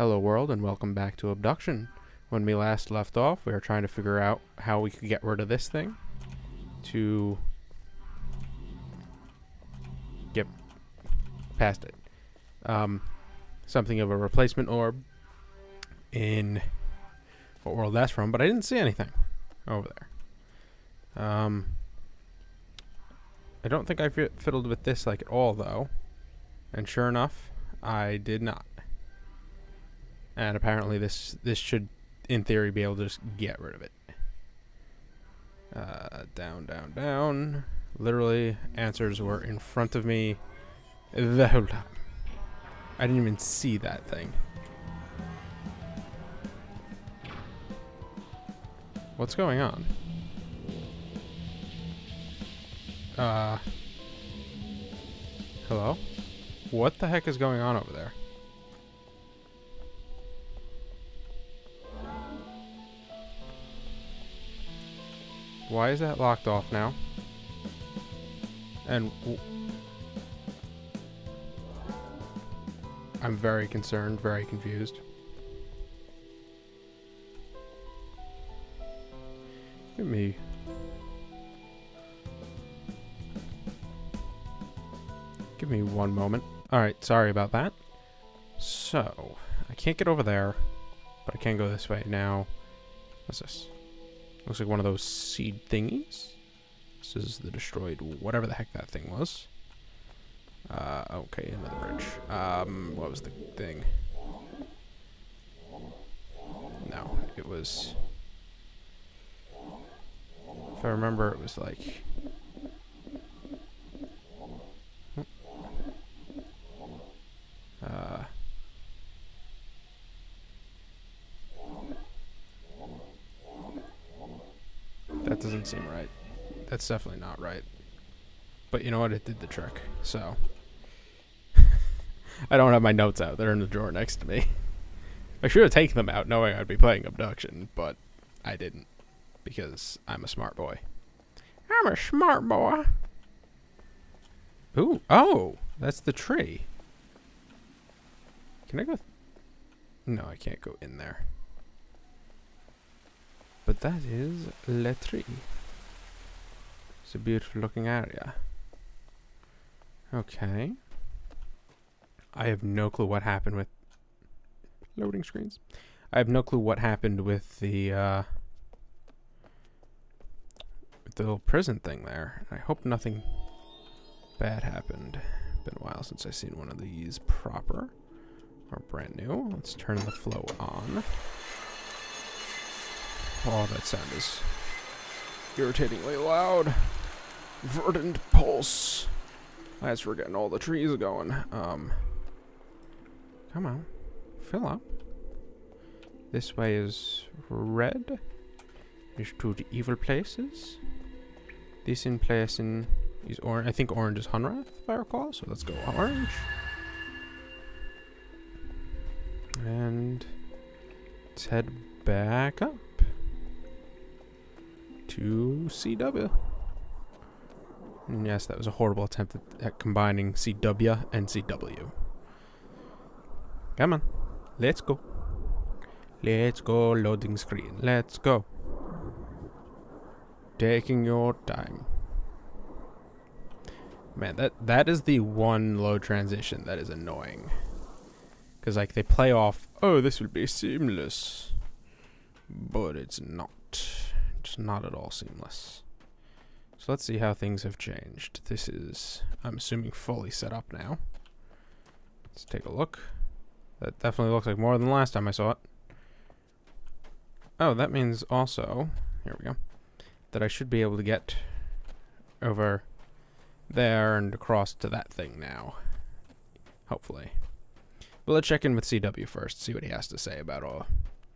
Hello world and welcome back to Obduction. When we last left off, we were trying to figure out how we could get rid of this thing to get past it. Um, something of a replacement orb in what world that's from, but I didn't see anything over there. Um, I don't think I fi- fiddled with this like at all though, and sure enough, I did not. And apparently this this should, in theory, be able to just get rid of it. Uh, down, down, down. Literally, answers were in front of me the whole time. I didn't even see that thing. What's going on? Uh. Hello? What the heck is going on over there? Why is that locked off now? And I'm very concerned, very confused. Give me. Give me one moment. Alright, sorry about that. So, I can't get over there, but I can go this way now. What's this? Looks like one of those seed thingies. This is the destroyed whatever the heck that thing was. Uh, okay, another bridge. Um, what was the thing? No, it was... If I remember, it was like... That doesn't seem right. That's definitely not right. But you know what? It did the trick. So. I don't have my notes out. They're in the drawer next to me. I should have taken them out knowing I'd be playing Obduction, but I didn't. Because I'm a smart boy. I'm a smart boy. Ooh. Oh! That's the tree. Can I go? no, I can't go in there. But that is Le Tree. It's a beautiful looking area. Okay. I have no clue what happened with loading screens. I have no clue what happened with the uh, with the little prison thing there. I hope nothing bad happened. Been a while since I've seen one of these proper or brand new. Let's turn the flow on. Oh, that sound is irritatingly loud. Verdant pulse. As we're getting all the trees going. Um, come on. Fill up. This way is red. There's two the evil places. This in place in is orange. I think orange is Hunrath, if I recall. So let's go orange. And let's head back up to CW. And yes, that was a horrible attempt at, at combining CW and CW. Come on. Let's go. Let's go, loading screen. Let's go. Taking your time. Man, that that is the one low transition that is annoying. Cause like they play off, oh, this will be seamless, but it's not. Not at all seamless. So let's see how things have changed. This is, I'm assuming, fully set up now. Let's take a look. That definitely looks like more than last time I saw it. Oh, that means also, here we go, that I should be able to get over there and across to that thing now. Hopefully. But let's check in with CW first, see what he has to say about all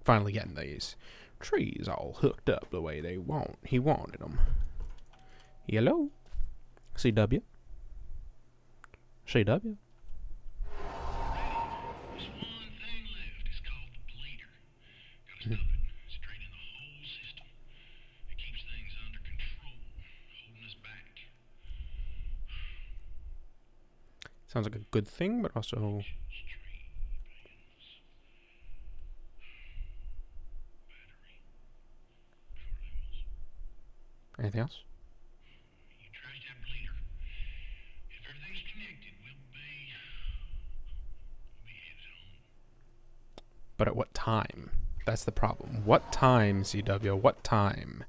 finally getting these trees all hooked up the way they want. He wanted them. Hello? CW? CW? Sounds like a good thing, but also Anything else? You trace that bleeder. If everything's connected, we'll be. We'll be headed home. But at what time? That's the problem. What time, CW? What time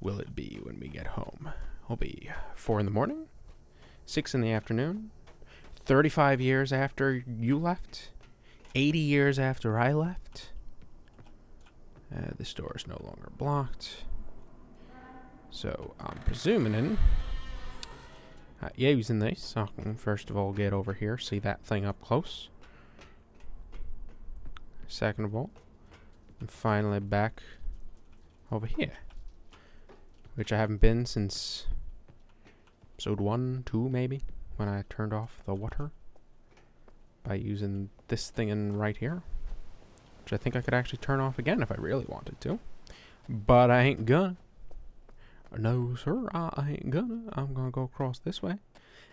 will it be when we get home? Will be four in the morning? Six in the afternoon? 35 years after you left? 80 years after I left? Uh, this door is no longer blocked. So I'm presuming. Uh, yeah, using this. So I can first of all get over here, see that thing up close. Second of all, I'm finally back over here. Which I haven't been since episode 1, 2 maybe, when I turned off the water by using this thing in right here. Which I think I could actually turn off again if I really wanted to. But I ain't gonna. No, sir, I ain't gonna. I'm gonna go across this way.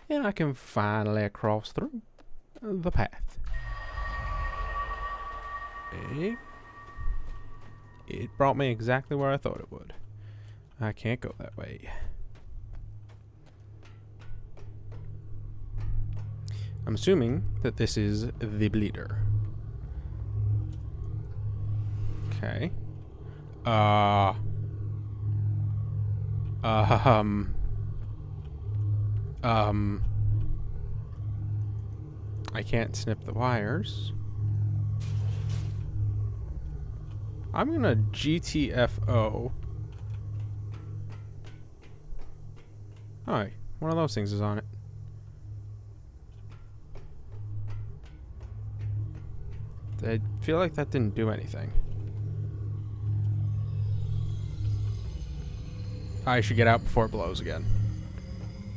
And I can finally cross through the path. Eh? It brought me exactly where I thought it would. I can't go that way. I'm assuming that this is the bleeder. Okay. Uh. Um. Um. I can't snip the wires. I'm gonna GTFO. Hi, one of those things is on it. I feel like that didn't do anything. I should get out before it blows again.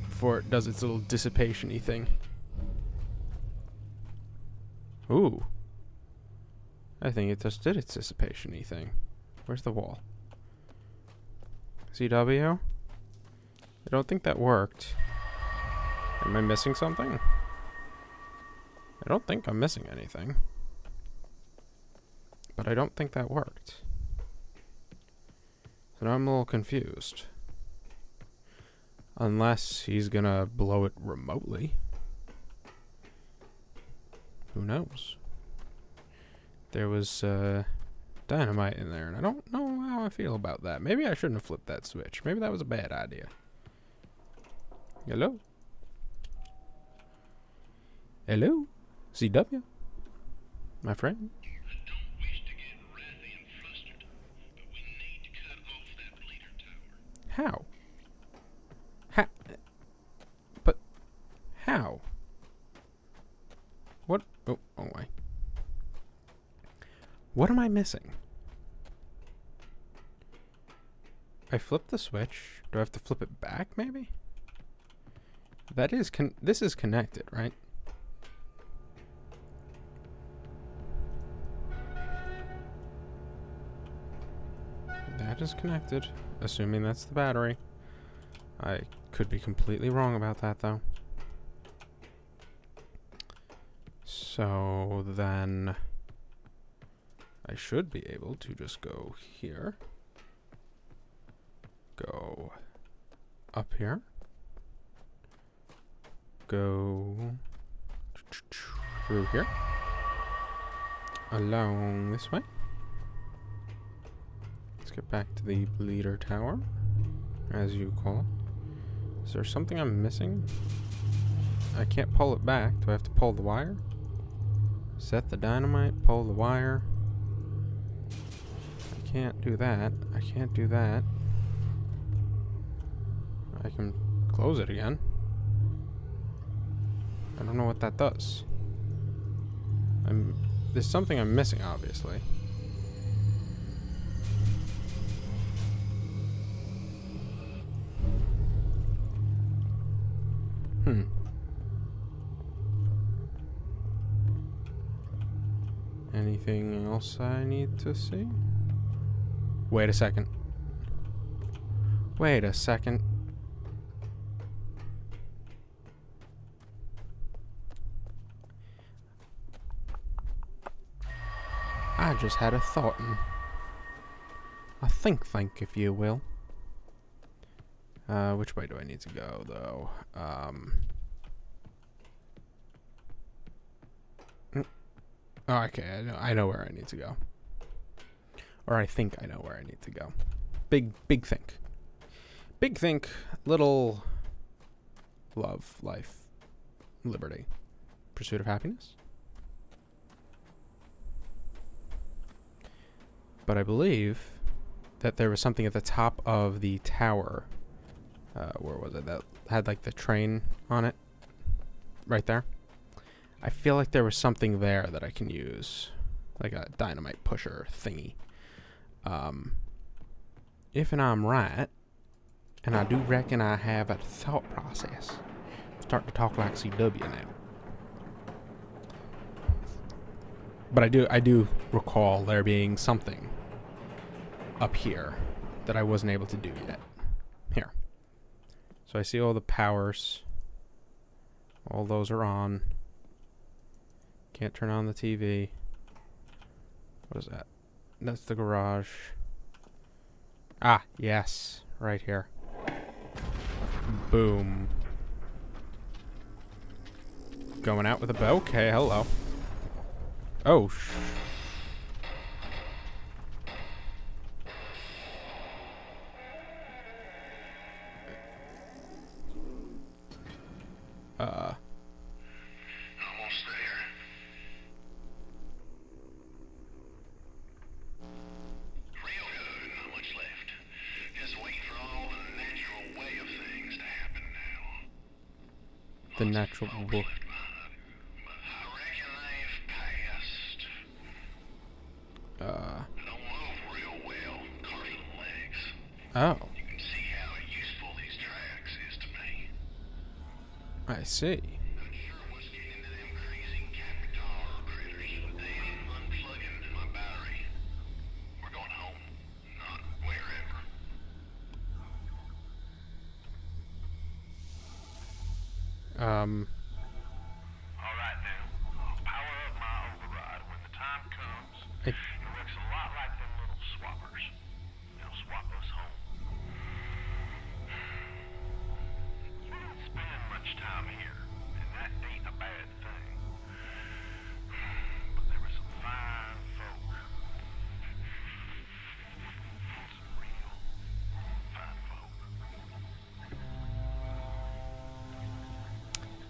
Before it does its little dissipation-y thing. Ooh. I think it just did its dissipation-y thing. Where's the wall? CW? I don't think that worked. Am I missing something? I don't think I'm missing anything. But I don't think that worked. So now I'm a little confused. Unless he's gonna blow it remotely. Who knows? There was uh, dynamite in there, and I don't know how I feel about that. Maybe I shouldn't have flipped that switch. Maybe that was a bad idea. Hello? Hello? CW? My friend? I don't wish to get wrathy and flustered, but we need to cut off that bleeder tower. How? How? But how? What? Oh, oh my. What am I missing? I flip the switch. Do I have to flip it back, maybe? That is con- this is connected, right? That is connected, assuming that's the battery. I could be completely wrong about that, though. So then I should be able to just go here, go up here, go through here, along this way. Let's get back to the bleeder tower, as you call it. Is there something I'm missing? I can't pull it back. Do I have to pull the wire? Set the dynamite, pull the wire. Can't do that. I can't do that. I can close it again. I don't know what that does. I'm there's something I'm missing obviously. Hmm. Anything else I need to see? Wait a second. Wait a second. I just had a thought and a think think if you will. Uh, which way do I need to go, though? Um, mm, oh, okay, I know, I know where I need to go. Or I think I know where I need to go. Big, big think. Big think, little love, life, liberty, pursuit of happiness. But I believe that there was something at the top of the tower. Uh, where was it? That had like the train on it. Right there. I feel like there was something there that I can use. Like a dynamite pusher thingy. Um, if and I'm right, and I do reckon I have a thought process. I'm starting to talk like CW now. But I do I do recall there being something up here that I wasn't able to do yet. Here. So I see all the powers. All those are on. Can't turn on the TV. What is that? That's the garage. Ah, yes. Right here. Boom. Going out with a bow? Okay, hello. Oh, tracks is to me. I see.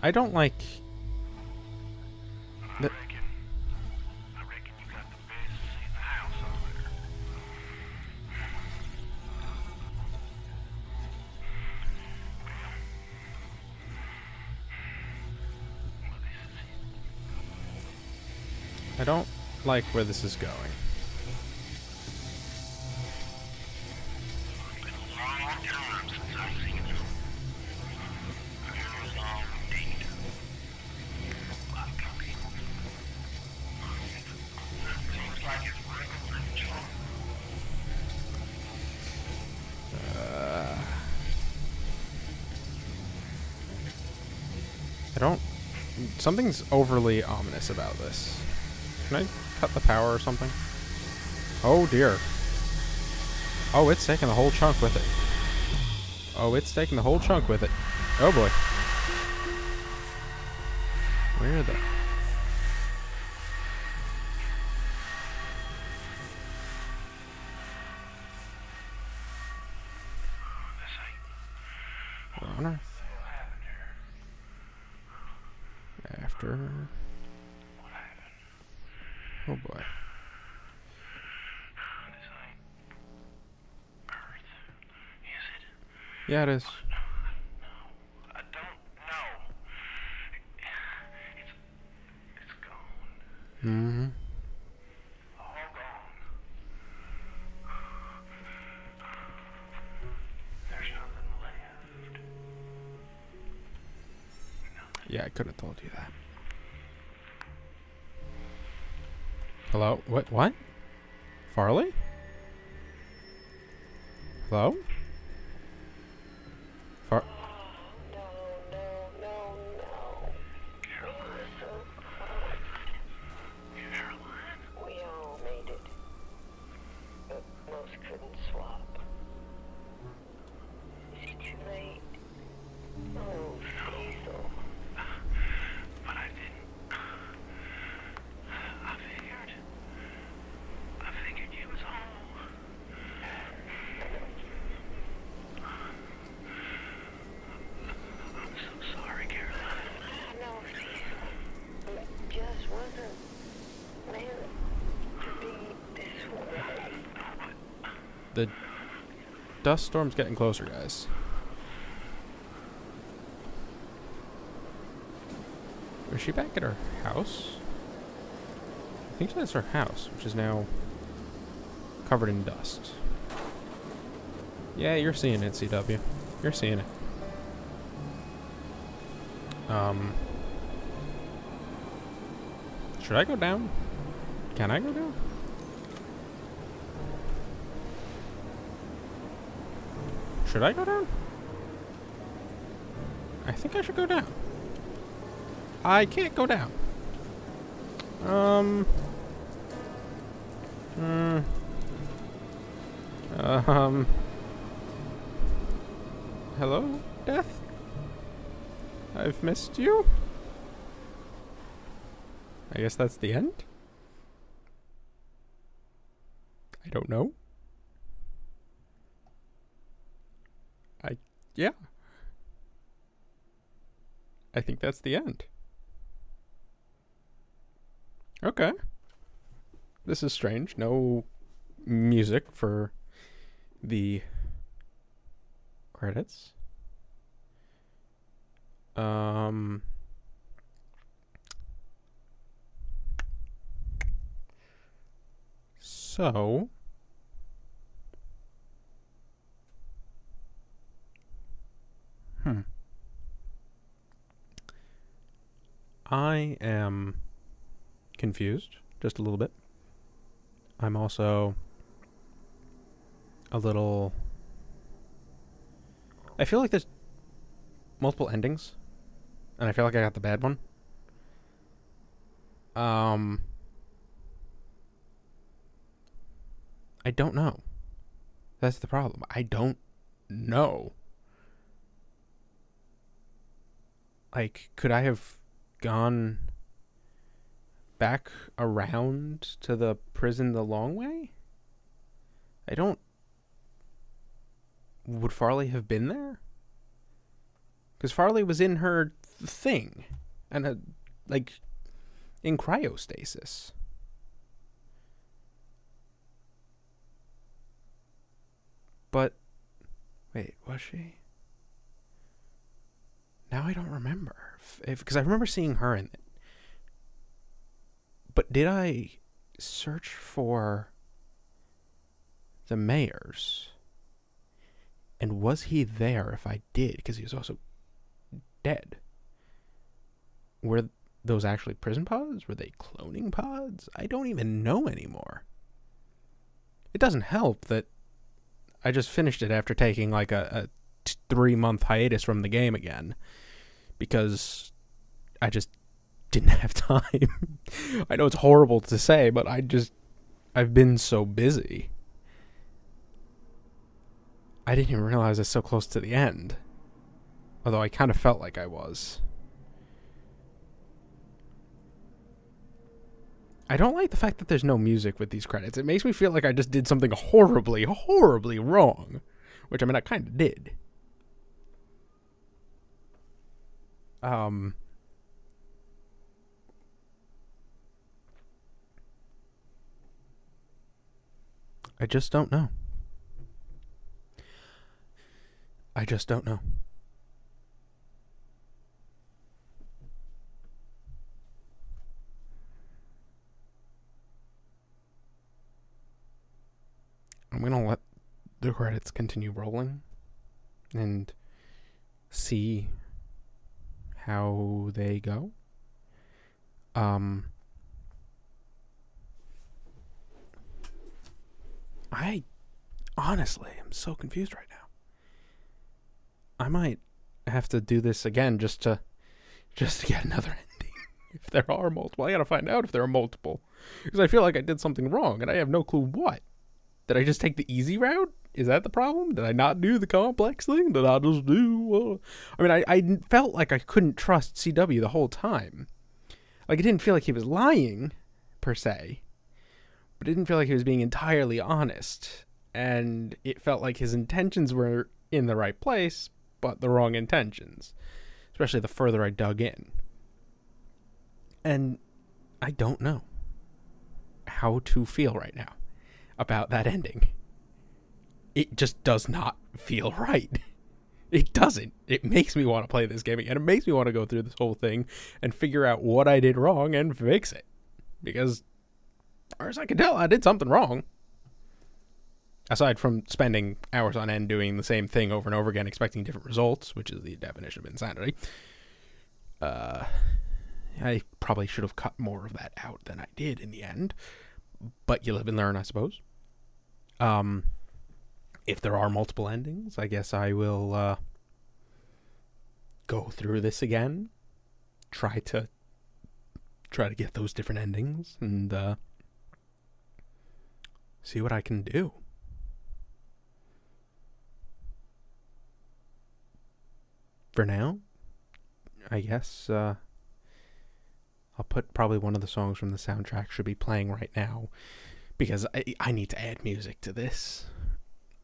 I don't like. I reckon. I reckon you got the best seat in the house over there. Well. Well, this is it. I don't like where this is going. I don't. Something's overly ominous about this. Can I cut the power or something? Oh dear. Oh, it's taking the whole chunk with it. Oh, it's taking the whole chunk with it. Oh boy. Where the. Yeah, it is. I don't know. It's it's gone. Mm-hmm. Yeah, I could have told you that. Hello? What? What? Farley? Hello? Far. No, no, no, no. Caroline. We all made it. But most couldn't swap. Is it too late? The dust storm's getting closer, guys. Is she back at her house? I think that's her house, which is now covered in dust. Yeah, you're seeing it, CW. You're seeing it. Um, should I go down? Can I go down? Should I go down? I think I should go down. I can't go down. Um. Hmm. Um. Hello, Death? I've missed you? I guess that's the end? I don't know. I. Yeah. I think that's the end. Okay. This is strange. No music for the credits. Um So Hmm. I am confused just a little bit. I'm also a little. I feel like there's multiple endings, and I feel like I got the bad one. Um, I don't know. That's the problem. I don't know. Like, could I have gone back around to the prison the long way? I don't. Would Farley have been there? Because Farley was in her thing, and uh, like in cryostasis. But wait, was she? Now I don't remember if because I remember seeing her in it. But did I search for the mayor's? And was he there if I did? Because he was also dead. Were those actually prison pods? Were they cloning pods? I don't even know anymore. It doesn't help that I just finished it after taking like a, a three month hiatus from the game again because I just didn't have time. I know it's horrible to say, but I just I've been so busy. I didn't even realize it's so close to the end. Although I kind of felt like I was. I don't like the fact that there's no music with these credits. It makes me feel like I just did something horribly, horribly wrong. Which I mean I kind of did. Um I just don't know. I just don't know. I'm going to let the credits continue rolling and see how they go. Um I honestly am so confused right now. I might have to do this again just to just to get another ending. if there are multiple, I gotta find out if there are multiple because I feel like I did something wrong and I have no clue what. Did I just take the easy route? Is that the problem? Did I not do the complex thing? Did I just do? Uh... I mean, I I felt like I couldn't trust CW the whole time. Like it didn't feel like he was lying, per se, but it didn't feel like he was being entirely honest. And it felt like his intentions were in the right place, but the wrong intentions, especially the further I dug in. And I don't know how to feel right now about that ending. It just does not feel right. It doesn't. It makes me want to play this game again. It makes me want to go through this whole thing and figure out what I did wrong and fix it. Because, as far as I can tell, I did something wrong. Aside from spending hours on end doing the same thing over and over again, expecting different results, which is the definition of insanity. Uh, I probably should have cut more of that out than I did in the end. But you live and learn, I suppose. Um, if there are multiple endings, I guess I will uh, go through this again. Try to try to get those different endings and uh, see what I can do. For now, I guess uh, I'll put probably one of the songs from the soundtrack should be playing right now because I, I need to add music to this.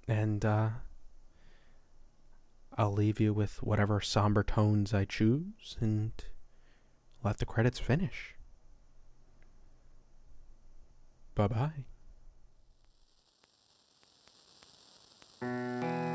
And uh, I'll leave you with whatever somber tones I choose and let the credits finish. Bye bye.